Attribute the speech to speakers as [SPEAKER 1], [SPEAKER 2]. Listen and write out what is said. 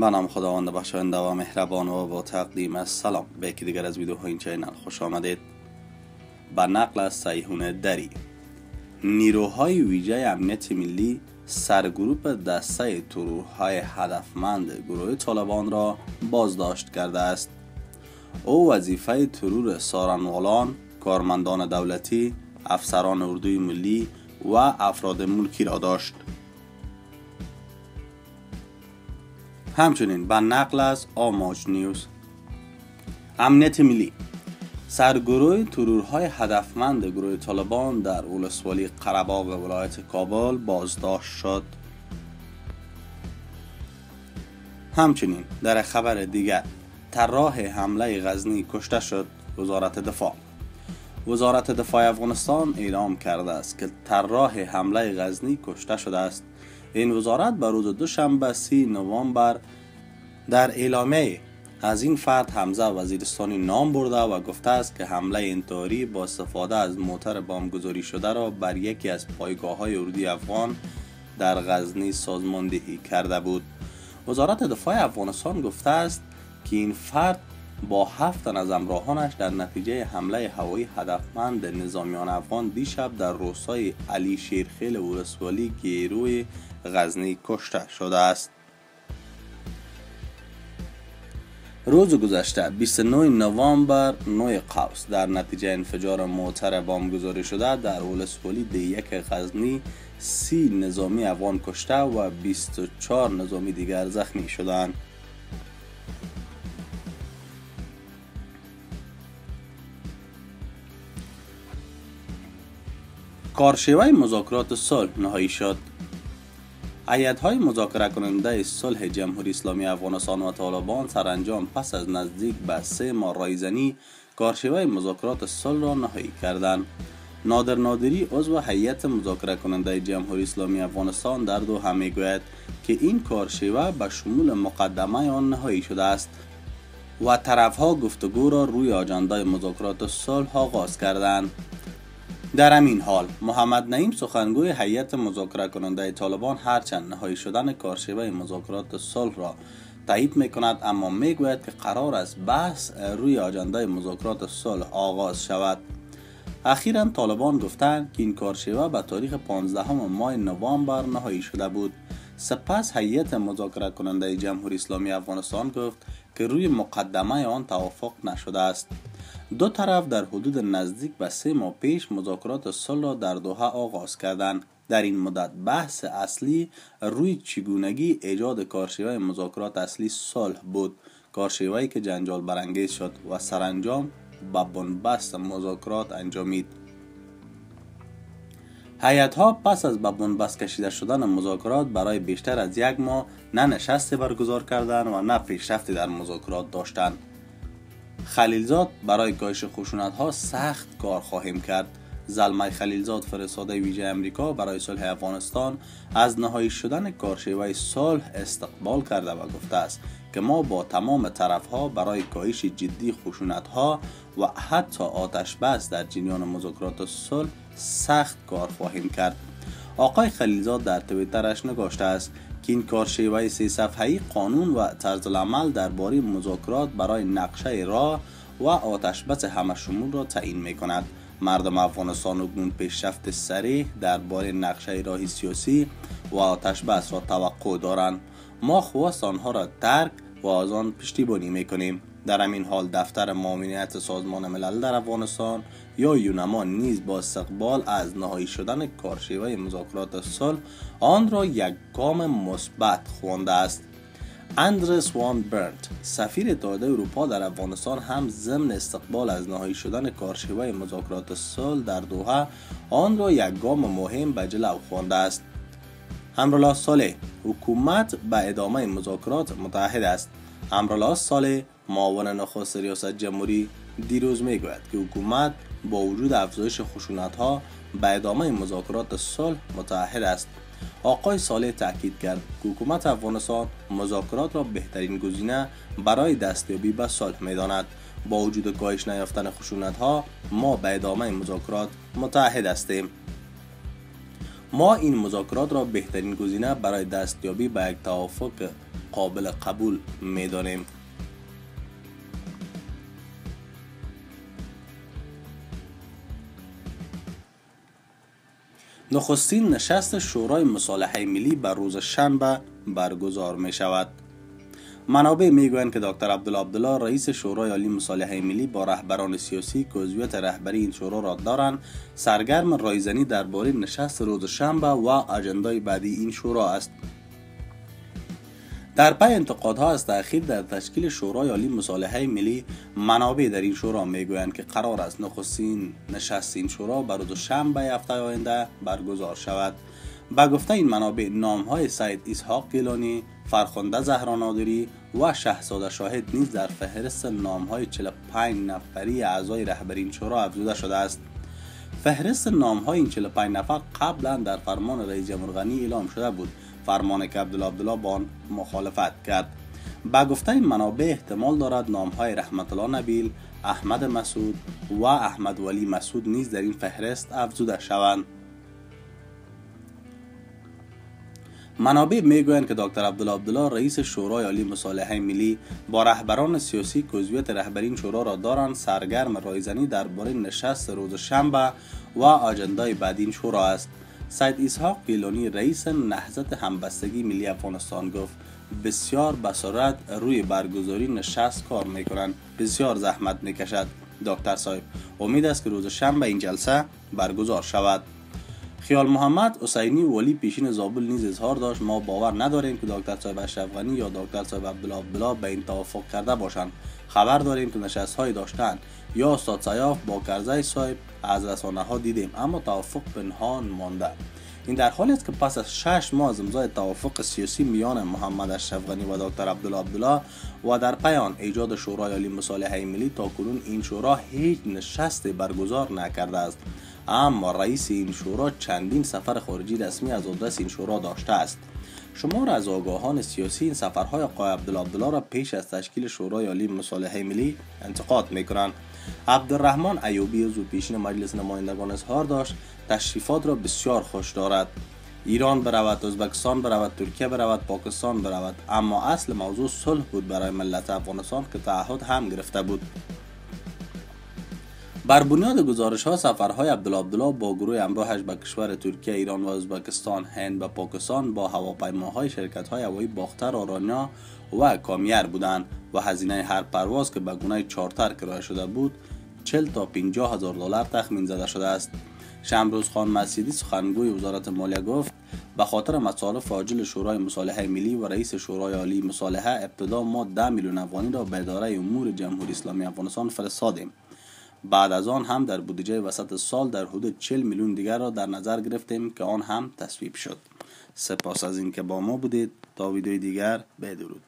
[SPEAKER 1] به نام خداوند بخشاینده و مهربان و با تقدیم سلام. به یکی دیگر از ویدیوهای این چینل خوش آمدید. به نقل از سیهون دری. نیروهای ویژه امنیت ملی سرگروپ دسته ترورهای هدفمند گروه طالبان را بازداشت کرده است. او وظیفه ترور سارنوالان کارمندان دولتی افسران اردوی ملی و افراد ملکی را داشت. همچنین به نقل از آماج نیوز. امنیت ملی. سرگروه ترورهای هدفمند گروه طالبان در ولسوالی قرباغ ولایت کابل بازداشت شد. همچنین در خبر دیگر طراح حمله غزنی کشته شد. وزارت دفاع. وزارت دفاع افغانستان اعلام کرده است که طراح حمله غزنی کشته شده است. این وزارت به روز دوشنبه سی نوامبر در اعلامیه از این فرد حمزه وزیرستانی نام برده و گفته است که حمله انتحاری با استفاده از موتر بامگذاری شده را بر یکی از پایگاه های اردوی افغان در غزنی سازماندهی کرده بود. وزارت دفاع افغانستان گفته است که این فرد با هفت از امراهانش در نتیجه حمله هوایی هدفمند نظامیان افغان دیشب در روستای علی شیرخیل ولسوالی گیروی غزنی کشته شده است. روز گذشته 29 نوامبر نوی قوس در نتیجه انفجار موتر بامگذاری شده در ولسوالی دی یک غزنی سی نظامی افغان کشته و 24 نظامی دیگر زخمی شدند. کارشیوه مذاکرات صلح نهایی شد. های مذاکره کننده صلح جمهوری اسلامی افغانستان و طالبان سرانجام پس از نزدیک به سه ماه رایزنی کارشیوه مذاکرات صلح را نهایی کردند. نادر نادری عضو هیئت مذاکره کننده جمهوری اسلامی افغانستان در دوحه می‌گوید که این کارشیوه به شمول مقدمه آن نهایی شده است و طرفها گفتگو را روی آجنده مذاکرات صلح آغاز کردند. در همین حال محمد نعیم سخنگوی هیئت مذاکره کننده طالبان هرچند نهایی شدن کارشیوه مذاکرات صلح را تایید می کند اما می گوید که قرار است بحث روی آجنده مذاکرات صلح آغاز شود. اخیرا طالبان گفتند که این کارشیوه به تاریخ 15 ماه نوامبر نهایی شده بود. سپس هیئت مذاکره کننده جمهوری اسلامی افغانستان گفت که روی مقدمه آن توافق نشده است. دو طرف در حدود نزدیک به سه ماه پیش مذاکرات صلح را در دوحه آغاز کردند. در این مدت بحث اصلی روی چگونگی ایجاد کارشیوه مذاکرات اصلی صلح بود. کارشیوهی که جنجال برانگیز شد و سرانجام به بنبست مذاکرات انجامید. حیات ها پس از به بنبست کشیده شدن مذاکرات برای بیشتر از یک ماه نه نشستی برگزار کردند و نه پیشرفتی در مذاکرات داشتند. خلیلزاد برای کاهش خشونت ها سخت کار خواهیم کرد. زلمه خلیلزاد فرستاده ویژه امریکا برای صلح افغانستان از نهایی شدن کارشیوه صلح استقبال کرده و گفته است که ما با تمام طرف ها برای کاهش جدی خشونت ها و حتی آتش بس در جریان مذاکرات صلح سخت کار خواهیم کرد. آقای خلیلزاد در تویترش نگاشته است که این کارشیوه سی صفحه‌ای قانون و طرز العمل درباره مذاکرات برای نقشه راه و آتش بس همه شمول را تعیین می کند مردم افغانستان اکنون پیشرفت سریع درباره نقشه راه سیاسی و آتش بس را توقع دارند. ما خواست آنها را درک و از آن پشتیبانی می کنیم در همین حال دفتر معاونیت سازمان ملل در افغانستان یا یونما نیز با استقبال از نهایی شدن کارشیوه مذاکرات صلح آن را یک گام مثبت خوانده است. اندرس وان برنت سفیر اتحادیه اروپا در افغانستان هم ضمن استقبال از نهایی شدن کارشیوه مذاکرات صلح در دوحه آن را یک گام مهم به جلو خوانده است. امرالله صالح حکومت به ادامه مذاکرات متحد است. امرالله صالح معاون نخست ریاست جمهوری دیروز می‌گوید که حکومت با وجود افزایش خشونت ها به ادامه مذاکرات صلح متحد است. آقای صالح تاکید کرد که حکومت افغانستان مذاکرات را بهترین گزینه برای دستیابی به صلح می‌داند. با وجود کاهش نیافتن خشونت ها ما به ادامه مذاکرات متحد هستیم. ما این مذاکرات را بهترین گزینه برای دستیابی به یک توافق قابل قبول می‌دانیم. نخستین نشست شورای مصالحه ملی بر روز شنبه برگزار می شود. منابع می‌گویند که دکتر عبدالله عبدالله رئیس شورای عالی مصالحه ملی با رهبران سیاسی که عضویت رهبری این شورا را دارند. سرگرم رایزنی درباره نشست روز شنبه و اجندای بعدی این شورا است. در پی انتقادها از تأخیر در تشکیل شورای عالی مصالحه ملی منابع در این شورا می‌گویند که قرار است نخستین نشست این شورا بر روز شنبه هفته آینده برگزار شود. با گفته این منابع نام های سید اسحاق گیلانی فرخنده زهرانادری و شهزاده شاهد نیز در فهرست نام های 45 نفری اعضای رهبری این شورا افزوده شده است. فهرست نام های این 45 نفر قبلا در فرمان رئیس جمهور غنی اعلام شده بود. فرمان که عبدالله عبدالله با آن مخالفت کرد. با گفته این منابع احتمال دارد نام های رحمت الله نبیل احمد مسعود و احمد ولی مسعود نیز در این فهرست افزوده شوند. منابع می‌گویند که دکتر عبدالله عبدالله رئیس شورای عالی مصالحه ملی با رهبران سیاسی که عضویت رهبرین شورا را دارند سرگرم رایزنی درباره نشست روز شنبه و آجندای بعدین شورا است. سید اسحاق گیلانی رئیس نهضت همبستگی ملی افغانستان گفت بسیار بسارت روی برگزاری نشست کار می‌کنند بسیار زحمت می‌کشد. دکتر صاحب امید است که روز شنبه این جلسه برگزار شود. خیال محمد حسینی ولی پیشین زابل نیز اظهار داشت ما باور نداریم که دکتر صاحب اشرف غنی یا دکتر صاحب عبدالله عبدالله به این توافق کرده باشند. خبر داریم که نشست های داشتن یا استاد سیاف با کرزی صاحب از رسانه ها دیدیم اما توافق پنهان مانده. این در حالی است که پس از شش ماه از امضای توافق سیاسی میان محمد اشرف غنی و دکتر عبدالله و در پیان ایجاد شورای عالی مصالحه ملی تا کنون این شورا هیچ نشست برگزار نکرده است. اما رئیس این شورا چندین سفر خارجی رسمی از آدرس این شورا داشته است. شمار از آگاهان سیاسی این سفرهای آقای عبدالله عبدالله را پیش از تشکیل شورای عالی مصالحه ملی انتقاد می‌کنند. عبدالرحمن ایوبی عضو پیشین مجلس نمایندگان اظهار داشت تشریفات را بسیار خوش دارد. ایران برود ازبکستان برود ترکیه برود پاکستان برود اما اصل موضوع صلح بود برای ملت افغانستان که تعهد هم گرفته بود. بر بنیاد گزارش ها سفرهای عبدالله عبدالله با گروه امراهش به کشور ترکیه ایران و ازبکستان هند و پاکستان با هواپیماهای شرکت های هوایی باختر آرانیا و کامیر بودند و هزینه هر پرواز که به گونه چارتر کرایه شده بود 40 تا 50 هزار دلار تخمین زده شده است. شمروز خان مسیدی سخنگوی وزارت مالیه گفت به خاطر مصارف عاجل شورای مصالحه ملی و رئیس شورای عالی مصالحه ابتدا ما 10 میلیون افغانی را به اداره امور جمهوری اسلامی افغانستان فرستادیم. بعد از آن هم در بودجه وسط سال در حدود 40 میلیون دیگر را در نظر گرفتیم که آن هم تصویب شد. سپاس از اینکه با ما بودید. تا ویدیوی دیگر بدرود.